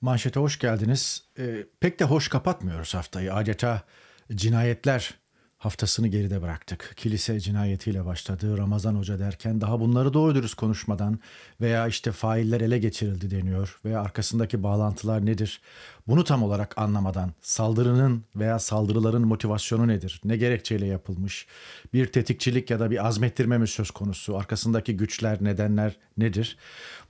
Manşete hoş geldiniz. Ee, pek de hoş kapatmıyoruz haftayı. Adeta cinayetler haftasını geride bıraktık. Kilise cinayetiyle başladı. Ramazan Hoca derken daha bunları doğru dürüst konuşmadan veya işte failler ele geçirildi deniyor veya arkasındaki bağlantılar nedir? Bunu tam olarak anlamadan saldırının veya saldırıların motivasyonu nedir? Ne gerekçeyle yapılmış? Bir tetikçilik ya da bir azmettirme mi söz konusu? Arkasındaki güçler, nedenler nedir?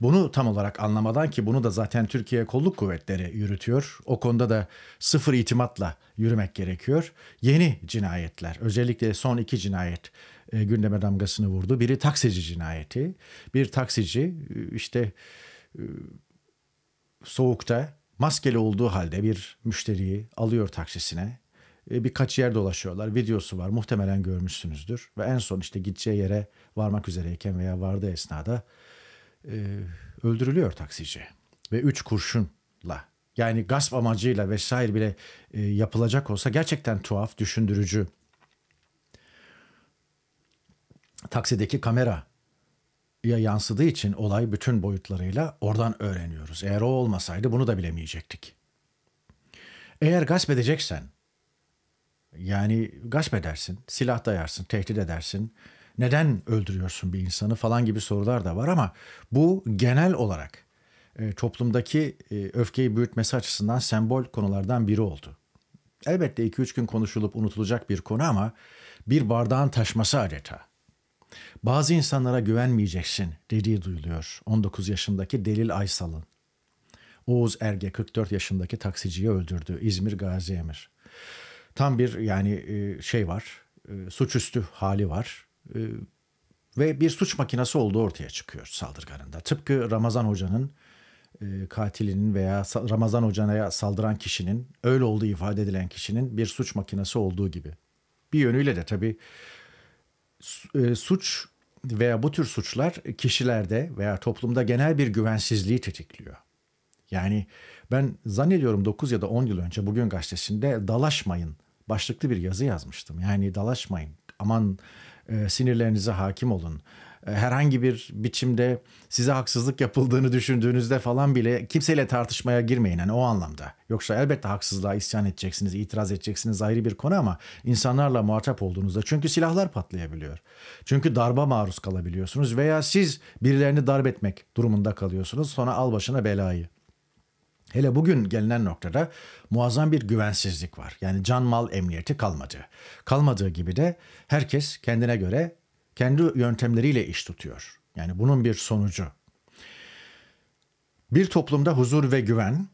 Bunu tam olarak anlamadan ki bunu da zaten Türkiye kolluk kuvvetleri yürütüyor. O konuda da sıfır itimatla yürümek gerekiyor. Yeni cinayetler, özellikle son iki cinayet e, gündeme damgasını vurdu. Biri taksici cinayeti. Bir taksici e, işte e, soğukta maskeli olduğu halde bir müşteriyi alıyor taksisine. E, birkaç yer dolaşıyorlar. Videosu var. Muhtemelen görmüşsünüzdür. Ve en son işte gideceği yere varmak üzereyken veya vardığı esnada e, öldürülüyor taksici. Ve üç kurşunla yani gasp amacıyla vesaire bile e, yapılacak olsa gerçekten tuhaf, düşündürücü. Taksideki kamera ya yansıdığı için olay bütün boyutlarıyla oradan öğreniyoruz. Eğer o olmasaydı bunu da bilemeyecektik. Eğer gasp edeceksen, yani gasp edersin, silah dayarsın, tehdit edersin, neden öldürüyorsun bir insanı falan gibi sorular da var ama bu genel olarak e, toplumdaki e, öfkeyi büyütmesi açısından sembol konulardan biri oldu. Elbette 2-3 gün konuşulup unutulacak bir konu ama bir bardağın taşması adeta. Bazı insanlara güvenmeyeceksin dediği duyuluyor 19 yaşındaki Delil Aysal'ın. Oğuz Erge 44 yaşındaki taksiciyi öldürdü İzmir Gazi Emir. Tam bir yani e, şey var, e, suçüstü hali var e, ve bir suç makinesi olduğu ortaya çıkıyor saldırganında. Tıpkı Ramazan Hoca'nın katilinin veya Ramazan Hoca'ya saldıran kişinin öyle olduğu ifade edilen kişinin bir suç makinesi olduğu gibi. Bir yönüyle de tabii suç veya bu tür suçlar kişilerde veya toplumda genel bir güvensizliği tetikliyor. Yani ben zannediyorum 9 ya da 10 yıl önce bugün gazetesinde dalaşmayın başlıklı bir yazı yazmıştım. Yani dalaşmayın aman e, sinirlerinize hakim olun. E, herhangi bir biçimde size haksızlık yapıldığını düşündüğünüzde falan bile kimseyle tartışmaya girmeyin yani o anlamda. Yoksa elbette haksızlığa isyan edeceksiniz, itiraz edeceksiniz ayrı bir konu ama insanlarla muhatap olduğunuzda çünkü silahlar patlayabiliyor. Çünkü darba maruz kalabiliyorsunuz veya siz birilerini darp etmek durumunda kalıyorsunuz sonra al başına belayı. Hele bugün gelinen noktada muazzam bir güvensizlik var. Yani can mal emniyeti kalmadı. Kalmadığı gibi de herkes kendine göre kendi yöntemleriyle iş tutuyor. Yani bunun bir sonucu. Bir toplumda huzur ve güven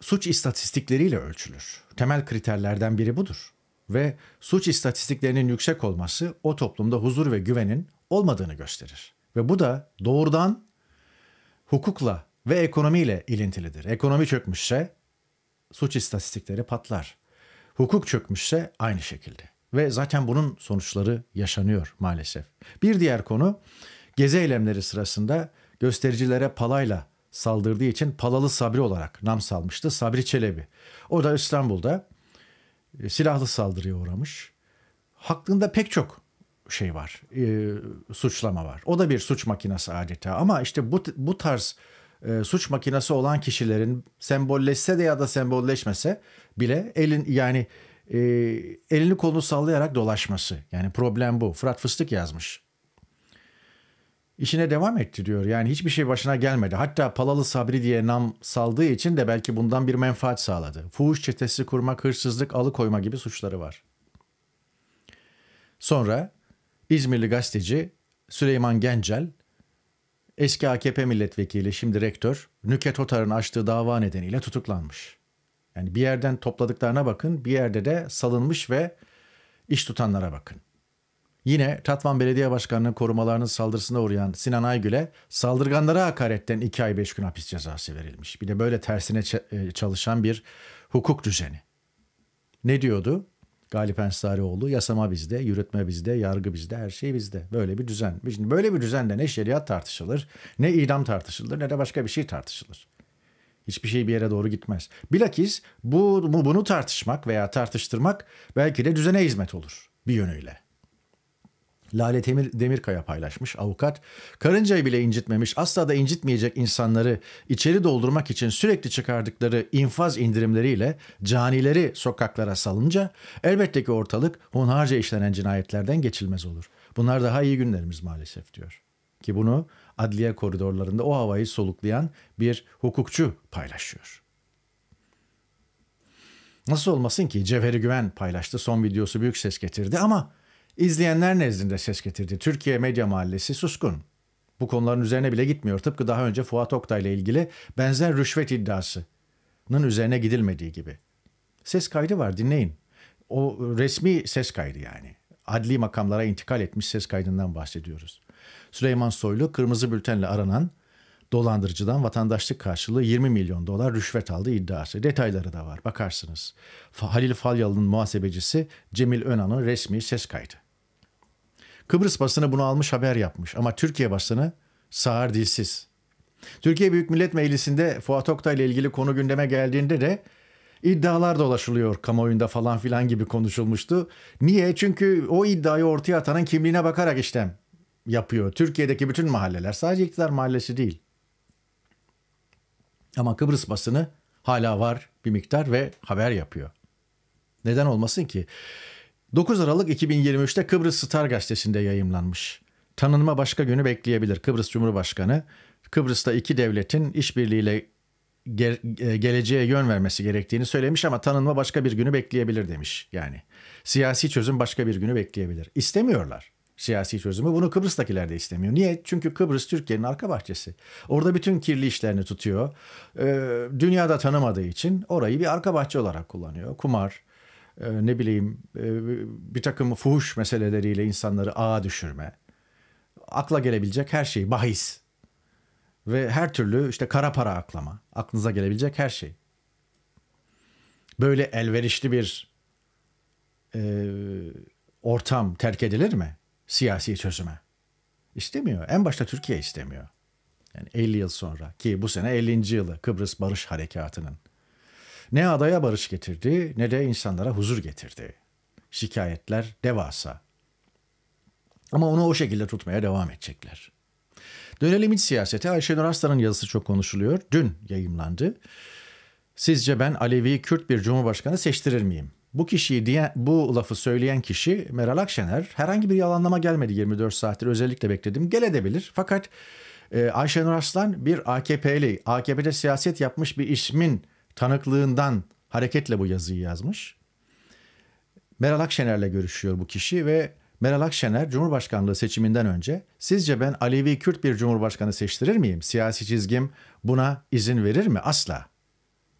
suç istatistikleriyle ölçülür. Temel kriterlerden biri budur. Ve suç istatistiklerinin yüksek olması o toplumda huzur ve güvenin olmadığını gösterir. Ve bu da doğrudan hukukla ve ekonomiyle ilintilidir. Ekonomi çökmüşse suç istatistikleri patlar. Hukuk çökmüşse aynı şekilde. Ve zaten bunun sonuçları yaşanıyor maalesef. Bir diğer konu gezi eylemleri sırasında göstericilere palayla saldırdığı için Palalı Sabri olarak nam salmıştı Sabri Çelebi. O da İstanbul'da e, silahlı saldırıya uğramış. Hakkında pek çok şey var, e, suçlama var. O da bir suç makinesi adeta ama işte bu, bu tarz e, suç makinesi olan kişilerin sembolleşse de ya da sembolleşmese bile elin yani e, elini kolunu sallayarak dolaşması. Yani problem bu. Fırat Fıstık yazmış. İşine devam etti diyor. Yani hiçbir şey başına gelmedi. Hatta Palalı Sabri diye nam saldığı için de belki bundan bir menfaat sağladı. Fuhuş çetesi kurmak, hırsızlık, alıkoyma gibi suçları var. Sonra İzmirli gazeteci Süleyman Gencel Eski AKP milletvekili şimdi rektör Nüket Otar'ın açtığı dava nedeniyle tutuklanmış. Yani bir yerden topladıklarına bakın, bir yerde de salınmış ve iş tutanlara bakın. Yine Tatvan Belediye Başkanı'nın korumalarının saldırısına uğrayan Sinan Aygül'e saldırganlara hakaretten 2 ay 5 gün hapis cezası verilmiş. Bir de böyle tersine e, çalışan bir hukuk düzeni. Ne diyordu? Galip Ensarioğlu yasama bizde, yürütme bizde, yargı bizde, her şey bizde. Böyle bir düzen. Şimdi böyle bir düzende ne şeriat tartışılır, ne idam tartışılır, ne de başka bir şey tartışılır. Hiçbir şey bir yere doğru gitmez. Bilakis bu, bunu tartışmak veya tartıştırmak belki de düzene hizmet olur bir yönüyle. Lale Demir, Demirkaya paylaşmış avukat. Karıncayı bile incitmemiş, asla da incitmeyecek insanları içeri doldurmak için sürekli çıkardıkları infaz indirimleriyle canileri sokaklara salınca elbette ki ortalık hunharca işlenen cinayetlerden geçilmez olur. Bunlar daha iyi günlerimiz maalesef diyor. Ki bunu adliye koridorlarında o havayı soluklayan bir hukukçu paylaşıyor. Nasıl olmasın ki Cevheri Güven paylaştı. Son videosu büyük ses getirdi ama izleyenler nezdinde ses getirdi. Türkiye Medya Mahallesi suskun. Bu konuların üzerine bile gitmiyor. Tıpkı daha önce Fuat Oktay ile ilgili benzer rüşvet iddiasının üzerine gidilmediği gibi. Ses kaydı var dinleyin. O resmi ses kaydı yani. Adli makamlara intikal etmiş ses kaydından bahsediyoruz. Süleyman Soylu kırmızı bültenle aranan dolandırıcıdan vatandaşlık karşılığı 20 milyon dolar rüşvet aldığı iddiası. Detayları da var bakarsınız. Halil Falyalı'nın muhasebecisi Cemil Önan'ın resmi ses kaydı. Kıbrıs basını bunu almış haber yapmış ama Türkiye basını sağır dilsiz. Türkiye Büyük Millet Meclisi'nde Fuat Oktay ile ilgili konu gündeme geldiğinde de iddialar dolaşılıyor kamuoyunda falan filan gibi konuşulmuştu. Niye? Çünkü o iddiayı ortaya atanın kimliğine bakarak işlem yapıyor. Türkiye'deki bütün mahalleler sadece iktidar mahallesi değil. Ama Kıbrıs basını hala var bir miktar ve haber yapıyor. Neden olmasın ki? 9 Aralık 2023'te Kıbrıs Star gazetesinde yayımlanmış. Tanınma başka günü bekleyebilir. Kıbrıs Cumhurbaşkanı Kıbrıs'ta iki devletin işbirliğiyle ge- e, geleceğe yön vermesi gerektiğini söylemiş ama tanınma başka bir günü bekleyebilir demiş. Yani siyasi çözüm başka bir günü bekleyebilir. İstemiyorlar siyasi çözümü. Bunu Kıbrıs'takiler de istemiyor. Niye? Çünkü Kıbrıs Türkiye'nin arka bahçesi. Orada bütün kirli işlerini tutuyor. Ee, dünyada tanımadığı için orayı bir arka bahçe olarak kullanıyor. Kumar, e, ne bileyim e, bir takım fuhuş meseleleriyle insanları ağa düşürme. Akla gelebilecek her şey, bahis. Ve her türlü işte kara para aklama. Aklınıza gelebilecek her şey. Böyle elverişli bir e, ortam terk edilir mi? Siyasi çözüme. İstemiyor. En başta Türkiye istemiyor. Yani 50 yıl sonra ki bu sene 50. yılı Kıbrıs Barış Harekatı'nın. Ne adaya barış getirdi ne de insanlara huzur getirdi. Şikayetler devasa. Ama onu o şekilde tutmaya devam edecekler. Dönelim iç siyasete. Ayşenur Arslan'ın yazısı çok konuşuluyor. Dün yayımlandı. Sizce ben Alevi Kürt bir cumhurbaşkanı seçtirir miyim? Bu kişiyi diye bu lafı söyleyen kişi Meral Akşener herhangi bir yalanlama gelmedi 24 saattir özellikle bekledim. Gel edebilir. Fakat e, Ayşenur Aslan bir AKP'li, AKP'de siyaset yapmış bir ismin tanıklığından hareketle bu yazıyı yazmış. Meral Akşener'le görüşüyor bu kişi ve Meral Akşener Cumhurbaşkanlığı seçiminden önce sizce ben Alevi Kürt bir cumhurbaşkanı seçtirir miyim? Siyasi çizgim buna izin verir mi? Asla.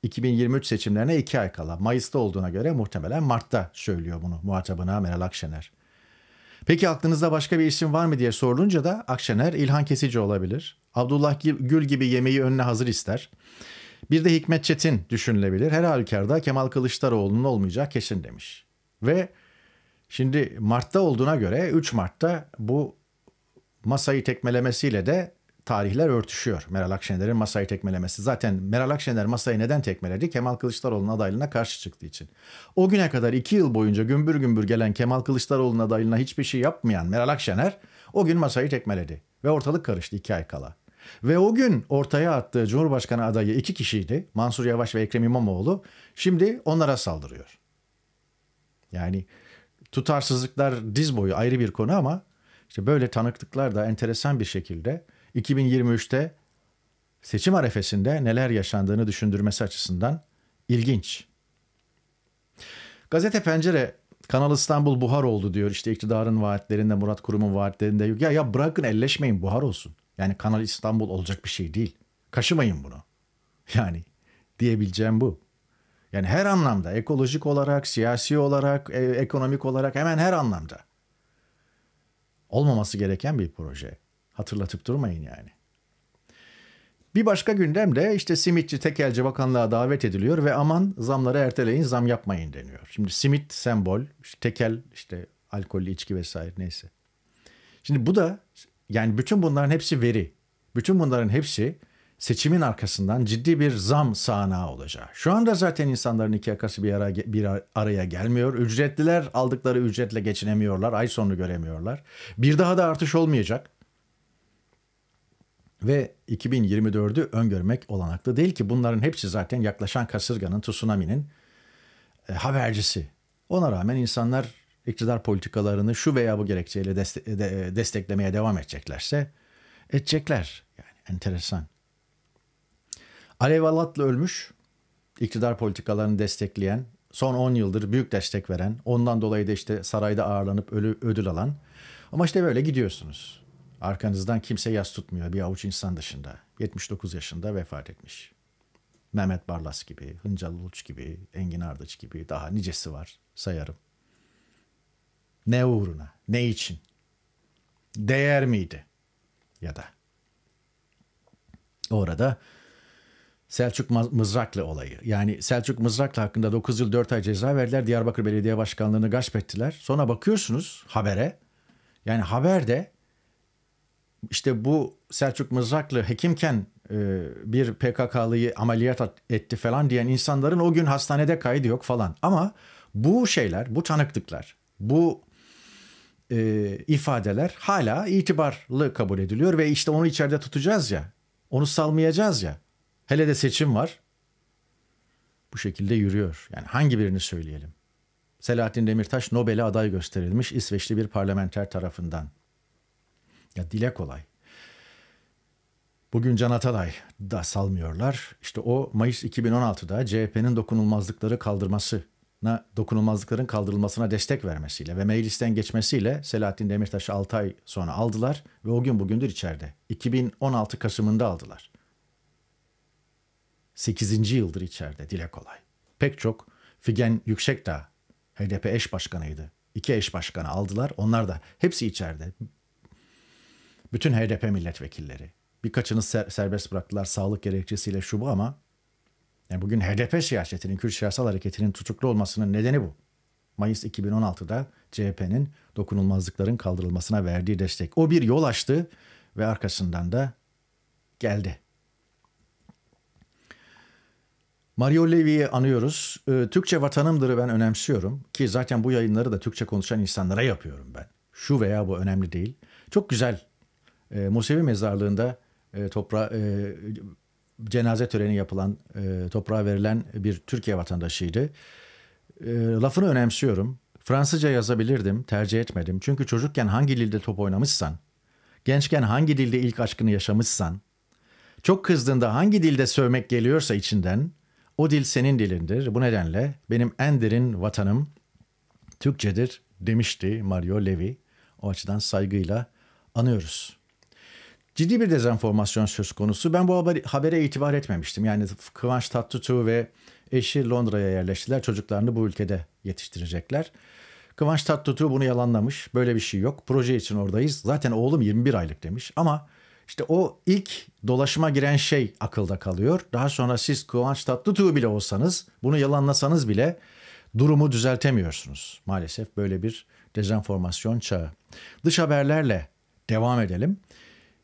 2023 seçimlerine iki ay kala. Mayıs'ta olduğuna göre muhtemelen Mart'ta söylüyor bunu muhatabına Meral Akşener. Peki aklınızda başka bir isim var mı diye sorulunca da Akşener İlhan Kesici olabilir. Abdullah Gül gibi yemeği önüne hazır ister. Bir de Hikmet Çetin düşünülebilir. Her halükarda Kemal Kılıçdaroğlu'nun olmayacağı kesin demiş. Ve şimdi Mart'ta olduğuna göre 3 Mart'ta bu masayı tekmelemesiyle de tarihler örtüşüyor. Meral Akşener'in masayı tekmelemesi. Zaten Meral Akşener masayı neden tekmeledi? Kemal Kılıçdaroğlu'nun adaylığına karşı çıktığı için. O güne kadar iki yıl boyunca gümbür gümbür gelen Kemal Kılıçdaroğlu'nun adaylığına hiçbir şey yapmayan Meral Akşener o gün masayı tekmeledi. Ve ortalık karıştı iki ay kala. Ve o gün ortaya attığı Cumhurbaşkanı adayı iki kişiydi. Mansur Yavaş ve Ekrem İmamoğlu. Şimdi onlara saldırıyor. Yani tutarsızlıklar diz boyu ayrı bir konu ama işte böyle tanıklıklar da enteresan bir şekilde 2023'te seçim arefesinde neler yaşandığını düşündürmesi açısından ilginç. Gazete Pencere Kanal İstanbul buhar oldu diyor. İşte iktidarın vaatlerinde, Murat Kurum'un vaatlerinde. Ya ya bırakın elleşmeyin buhar olsun. Yani Kanal İstanbul olacak bir şey değil. Kaşımayın bunu. Yani diyebileceğim bu. Yani her anlamda ekolojik olarak, siyasi olarak, e- ekonomik olarak hemen her anlamda olmaması gereken bir proje. Hatırlatıp durmayın yani. Bir başka gündem de işte simitçi tekelci bakanlığa davet ediliyor ve aman zamları erteleyin zam yapmayın deniyor. Şimdi simit sembol, işte tekel işte alkollü içki vesaire neyse. Şimdi bu da yani bütün bunların hepsi veri. Bütün bunların hepsi seçimin arkasından ciddi bir zam sağanağı olacağı. Şu anda zaten insanların iki yakası bir, ara, bir araya gelmiyor. Ücretliler aldıkları ücretle geçinemiyorlar. Ay sonunu göremiyorlar. Bir daha da artış olmayacak. Ve 2024'ü öngörmek olanaklı değil ki bunların hepsi zaten yaklaşan kasırganın, tsunami'nin e, habercisi. Ona rağmen insanlar iktidar politikalarını şu veya bu gerekçeyle deste- de- desteklemeye devam edeceklerse edecekler. Yani enteresan. Alev Alatlı ölmüş. İktidar politikalarını destekleyen, son 10 yıldır büyük destek veren, ondan dolayı da işte sarayda ağırlanıp ölü, ödül alan. Ama işte böyle gidiyorsunuz. Arkanızdan kimse yas tutmuyor bir avuç insan dışında. 79 yaşında vefat etmiş. Mehmet Barlas gibi, Hıncal Uluç gibi, Engin Ardıç gibi daha nicesi var sayarım. Ne uğruna, ne için? Değer miydi? Ya da orada Selçuk Mızraklı olayı. Yani Selçuk Mızraklı hakkında 9 yıl 4 ay ceza verdiler. Diyarbakır Belediye Başkanlığı'nı gasp ettiler. Sonra bakıyorsunuz habere. Yani haberde işte bu Selçuk Mızraklı hekimken e, bir PKK'lıyı ameliyat etti falan diyen insanların o gün hastanede kaydı yok falan. Ama bu şeyler, bu tanıklıklar, bu e, ifadeler hala itibarlı kabul ediliyor ve işte onu içeride tutacağız ya, onu salmayacağız ya. Hele de seçim var. Bu şekilde yürüyor. Yani hangi birini söyleyelim? Selahattin Demirtaş Nobel'e aday gösterilmiş İsveçli bir parlamenter tarafından. Ya dile kolay. Bugün Can Atalay da salmıyorlar. İşte o Mayıs 2016'da CHP'nin dokunulmazlıkları kaldırmasına, dokunulmazlıkların kaldırılmasına destek vermesiyle ve meclisten geçmesiyle Selahattin Demirtaş'ı 6 ay sonra aldılar ve o gün bugündür içeride. 2016 Kasım'ında aldılar. 8. yıldır içeride dile kolay. Pek çok Figen Yüksekdağ HDP eş başkanıydı. İki eş başkanı aldılar. Onlar da hepsi içeride. Bütün HDP milletvekilleri. Birkaçını ser, serbest bıraktılar sağlık gerekçesiyle şu bu ama yani bugün HDP siyasetinin, Kürt siyasal hareketinin tutuklu olmasının nedeni bu. Mayıs 2016'da CHP'nin dokunulmazlıkların kaldırılmasına verdiği destek. O bir yol açtı ve arkasından da geldi. Mario Levy'yi anıyoruz. Ee, Türkçe vatanımdır'ı ben önemsiyorum ki zaten bu yayınları da Türkçe konuşan insanlara yapıyorum ben. Şu veya bu önemli değil. Çok güzel e, Musevi mezarlığında e, toprağa e, cenaze töreni yapılan, e, toprağa verilen bir Türkiye vatandaşıydı. E, lafını önemsiyorum. Fransızca yazabilirdim, tercih etmedim. Çünkü çocukken hangi dilde top oynamışsan, gençken hangi dilde ilk aşkını yaşamışsan, çok kızdığında hangi dilde sövmek geliyorsa içinden, o dil senin dilindir. Bu nedenle benim en derin vatanım Türkçedir demişti Mario Levi. O açıdan saygıyla anıyoruz. Ciddi bir dezenformasyon söz konusu. Ben bu haberi, habere itibar etmemiştim. Yani Kıvanç Tatlıtuğ ve eşi Londra'ya yerleştiler. Çocuklarını bu ülkede yetiştirecekler. Kıvanç Tatlıtuğ bunu yalanlamış. Böyle bir şey yok. Proje için oradayız. Zaten oğlum 21 aylık demiş. Ama işte o ilk dolaşıma giren şey akılda kalıyor. Daha sonra siz Kıvanç Tatlıtuğ bile olsanız, bunu yalanlasanız bile durumu düzeltemiyorsunuz. Maalesef böyle bir dezenformasyon çağı. Dış haberlerle devam edelim.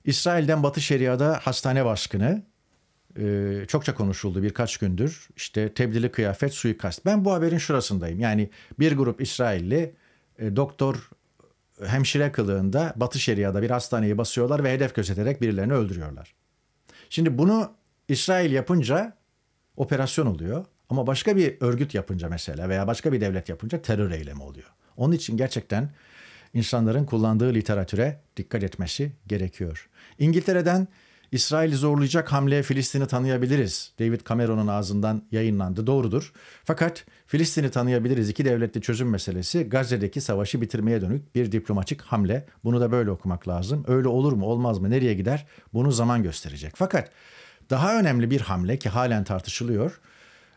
İsrail'den Batı Şeria'da hastane baskını e, çokça konuşuldu birkaç gündür. İşte tebdili kıyafet suikast. Ben bu haberin şurasındayım. Yani bir grup İsrailli e, doktor hemşire kılığında Batı Şeria'da bir hastaneyi basıyorlar ve hedef gözeterek birilerini öldürüyorlar. Şimdi bunu İsrail yapınca operasyon oluyor ama başka bir örgüt yapınca mesela veya başka bir devlet yapınca terör eylemi oluyor. Onun için gerçekten insanların kullandığı literatüre dikkat etmesi gerekiyor. İngiltere'den İsrail'i zorlayacak hamle Filistin'i tanıyabiliriz. David Cameron'un ağzından yayınlandı. Doğrudur. Fakat Filistin'i tanıyabiliriz. İki devletli çözüm meselesi Gazze'deki savaşı bitirmeye dönük bir diplomatik hamle. Bunu da böyle okumak lazım. Öyle olur mu olmaz mı nereye gider bunu zaman gösterecek. Fakat daha önemli bir hamle ki halen tartışılıyor.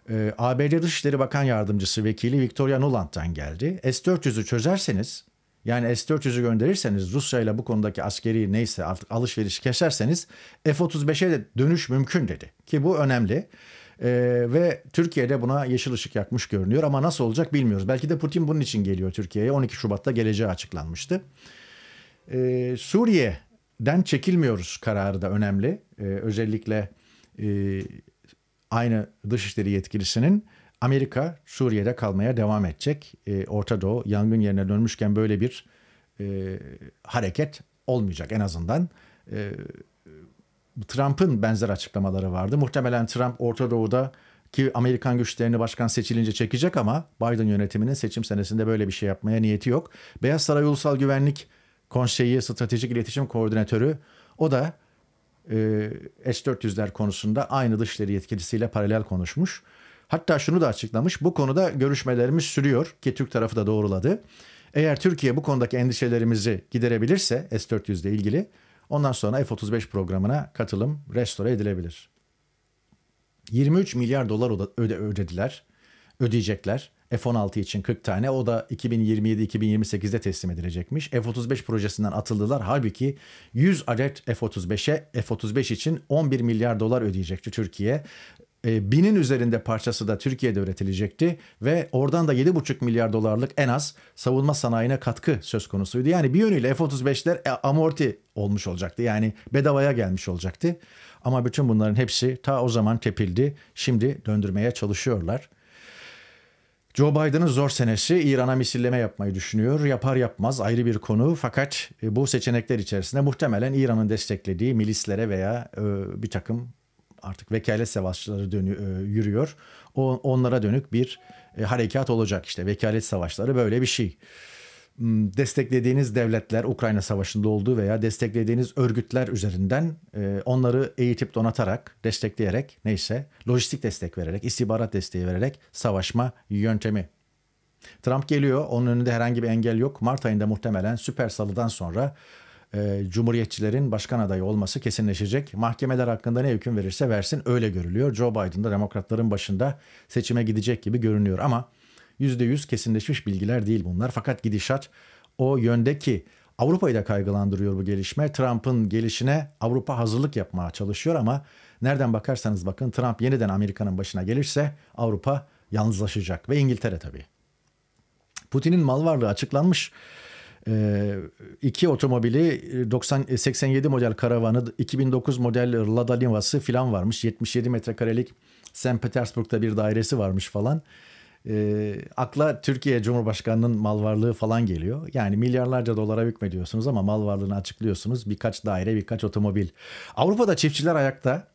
Ee, ABD Dışişleri Bakan Yardımcısı Vekili Victoria Nuland'dan geldi. S-400'ü çözerseniz yani S-400'ü gönderirseniz Rusya ile bu konudaki askeri neyse artık alışveriş keserseniz F-35'e de dönüş mümkün dedi. Ki bu önemli. Ee, ve Türkiye'de buna yeşil ışık yakmış görünüyor ama nasıl olacak bilmiyoruz. Belki de Putin bunun için geliyor Türkiye'ye. 12 Şubat'ta geleceği açıklanmıştı. Ee, Suriye'den çekilmiyoruz kararı da önemli. Ee, özellikle e, aynı dışişleri yetkilisinin Amerika Suriye'de kalmaya devam edecek. E, Orta Doğu yangın yerine dönmüşken böyle bir e, hareket olmayacak en azından. E, Trump'ın benzer açıklamaları vardı. Muhtemelen Trump Orta Doğu'da ki Amerikan güçlerini başkan seçilince çekecek ama Biden yönetiminin seçim senesinde böyle bir şey yapmaya niyeti yok. Beyaz Saray Ulusal Güvenlik Konseyi Stratejik İletişim Koordinatörü o da e, S-400'ler konusunda aynı dışişleri yetkilisiyle paralel konuşmuş. Hatta şunu da açıklamış. Bu konuda görüşmelerimiz sürüyor ki Türk tarafı da doğruladı. Eğer Türkiye bu konudaki endişelerimizi giderebilirse S-400 ile ilgili ondan sonra F-35 programına katılım restore edilebilir. 23 milyar dolar öde ödediler, ödeyecekler. F-16 için 40 tane o da 2027-2028'de teslim edilecekmiş. F-35 projesinden atıldılar. Halbuki 100 adet F-35'e F-35 için 11 milyar dolar ödeyecekti Türkiye. E, binin üzerinde parçası da Türkiye'de üretilecekti ve oradan da 7,5 milyar dolarlık en az savunma sanayine katkı söz konusuydu. Yani bir yönüyle F-35'ler e, amorti olmuş olacaktı. Yani bedavaya gelmiş olacaktı. Ama bütün bunların hepsi ta o zaman tepildi. Şimdi döndürmeye çalışıyorlar. Joe Biden'ın zor senesi İran'a misilleme yapmayı düşünüyor. Yapar yapmaz ayrı bir konu fakat e, bu seçenekler içerisinde muhtemelen İran'ın desteklediği milislere veya bir takım artık vekalet savaşları dönü, yürüyor. O, onlara dönük bir e, harekat olacak işte vekalet savaşları böyle bir şey. Hmm, desteklediğiniz devletler Ukrayna Savaşı'nda olduğu veya desteklediğiniz örgütler üzerinden e, onları eğitip donatarak, destekleyerek neyse lojistik destek vererek, istihbarat desteği vererek savaşma yöntemi. Trump geliyor, onun önünde herhangi bir engel yok. Mart ayında muhtemelen Süper Salı'dan sonra e, Cumhuriyetçilerin başkan adayı olması kesinleşecek. Mahkemeler hakkında ne hüküm verirse versin öyle görülüyor. Joe Biden da demokratların başında seçime gidecek gibi görünüyor ama %100 kesinleşmiş bilgiler değil bunlar. Fakat gidişat o yönde ki Avrupa'yı da kaygılandırıyor bu gelişme. Trump'ın gelişine Avrupa hazırlık yapmaya çalışıyor ama nereden bakarsanız bakın Trump yeniden Amerika'nın başına gelirse Avrupa yalnızlaşacak ve İngiltere tabii. Putin'in mal varlığı açıklanmış. İki otomobili 90 87 model karavanı, 2009 model Lada Niva'sı filan varmış. 77 metrekarelik St. Petersburg'da bir dairesi varmış falan e, akla Türkiye Cumhurbaşkanı'nın mal varlığı falan geliyor. Yani milyarlarca dolara hükmediyorsunuz ama mal varlığını açıklıyorsunuz. Birkaç daire, birkaç otomobil. Avrupa'da çiftçiler ayakta.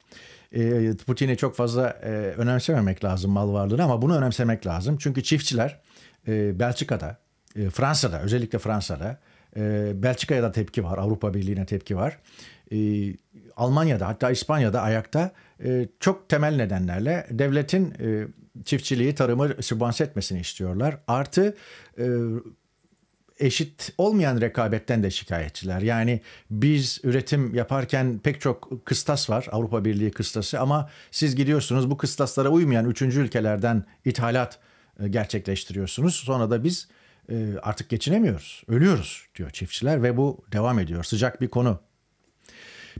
E, Putin'i çok fazla e, önemsememek lazım mal varlığını ama bunu önemsemek lazım. Çünkü çiftçiler e, Belçika'da, e, Fransa'da, özellikle Fransa'da, e, Belçika'ya da tepki var, Avrupa Birliği'ne tepki var. E, Almanya'da hatta İspanya'da ayakta e, çok temel nedenlerle devletin e, çiftçiliği, tarımı sübvanse etmesini istiyorlar. Artı e, eşit olmayan rekabetten de şikayetçiler. Yani biz üretim yaparken pek çok kıstas var Avrupa Birliği kıstası ama siz gidiyorsunuz bu kıstaslara uymayan üçüncü ülkelerden ithalat gerçekleştiriyorsunuz. Sonra da biz e, artık geçinemiyoruz, ölüyoruz diyor çiftçiler ve bu devam ediyor. Sıcak bir konu.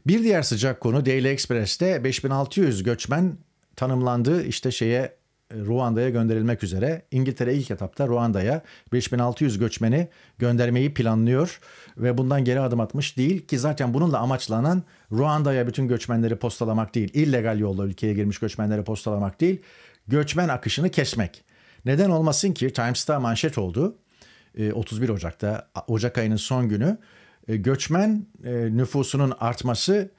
Bir diğer sıcak konu Daily Express'te 5600 göçmen tanımlandı. İşte şeye Ruanda'ya gönderilmek üzere. İngiltere ilk etapta Ruanda'ya 5600 göçmeni göndermeyi planlıyor ve bundan geri adım atmış değil ki zaten bununla amaçlanan Ruanda'ya bütün göçmenleri postalamak değil, illegal yolla ülkeye girmiş göçmenleri postalamak değil, göçmen akışını kesmek. Neden olmasın ki Times'ta manşet oldu 31 Ocak'ta Ocak ayının son günü e, göçmen e, nüfusunun artması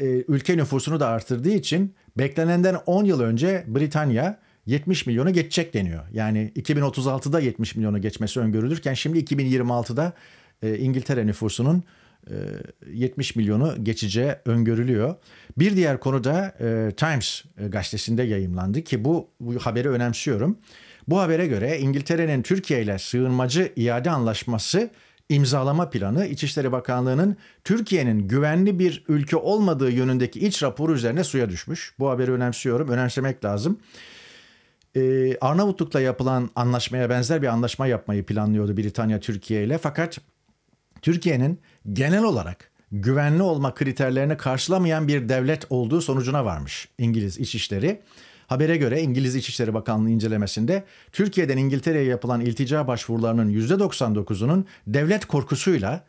e, ülke nüfusunu da artırdığı için beklenenden 10 yıl önce Britanya 70 milyonu geçecek deniyor. Yani 2036'da 70 milyonu geçmesi öngörülürken şimdi 2026'da e, İngiltere nüfusunun e, 70 milyonu geçeceği öngörülüyor. Bir diğer konu da Times gazetesinde yayımlandı ki bu, bu haberi önemsiyorum. Bu habere göre İngiltere'nin Türkiye ile sığınmacı iade anlaşması imzalama planı İçişleri Bakanlığı'nın Türkiye'nin güvenli bir ülke olmadığı yönündeki iç raporu üzerine suya düşmüş. Bu haberi önemsiyorum, önemsemek lazım e, Arnavutluk'la yapılan anlaşmaya benzer bir anlaşma yapmayı planlıyordu Britanya Türkiye ile. Fakat Türkiye'nin genel olarak güvenli olma kriterlerini karşılamayan bir devlet olduğu sonucuna varmış İngiliz İçişleri. Habere göre İngiliz İçişleri Bakanlığı incelemesinde Türkiye'den İngiltere'ye yapılan iltica başvurularının %99'unun devlet korkusuyla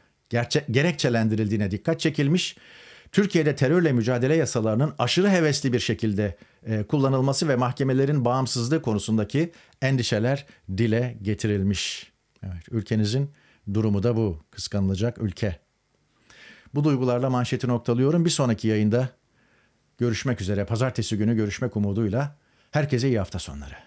gerekçelendirildiğine dikkat çekilmiş. Türkiye'de terörle mücadele yasalarının aşırı hevesli bir şekilde e, kullanılması ve mahkemelerin bağımsızlığı konusundaki endişeler dile getirilmiş. Evet, ülkenizin durumu da bu. Kıskanılacak ülke. Bu duygularla manşeti noktalıyorum. Bir sonraki yayında görüşmek üzere. Pazartesi günü görüşmek umuduyla. Herkese iyi hafta sonları.